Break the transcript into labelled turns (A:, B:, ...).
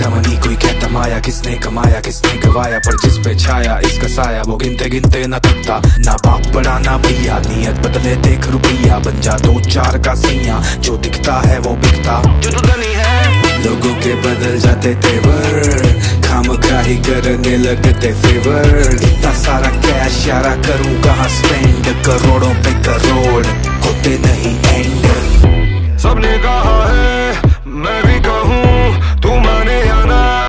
A: कहता मनी कोई कहता, माया किसने कमाया, किसने गवाया? पर जिस पे छाया, इसका साया, वो गिनते गिनते न थकता। ना बाप बड़ा, ना भैया, नियत बदले देख रुपया। बन जा दो चार का सैया जो दिखता है वो बिकता। जो तो है लोगों के बदल जाते तेवर खाम ही करने लगते फेवर। इतना सारा कैश यारा करूँ कहाँ स्पेंड करोड़ों पे करोड़